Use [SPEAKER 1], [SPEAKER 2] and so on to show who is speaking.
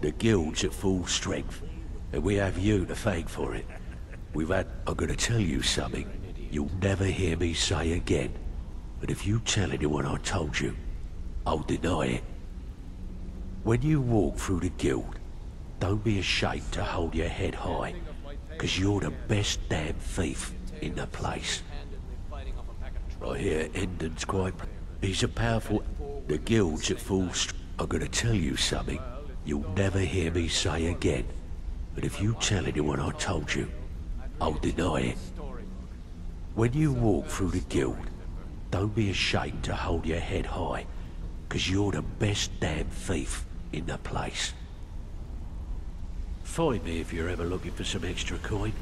[SPEAKER 1] The guild's at full strength, and we have you to thank for it. We've had... I'm gonna tell you something you'll never hear me say again. But if you tell anyone I told you, I'll deny it. When you walk through the guild, don't be ashamed to hold your head high, because you're the best damn thief in the place. I hear Endon's quite... He's a powerful... The guild's at full st- I'm gonna tell you something you'll never hear me say again. But if you tell anyone I told you, I'll deny it. When you walk through the guild, don't be ashamed to hold your head high, because you're the best damn thief in the place. Find me if you're ever looking for some extra coin.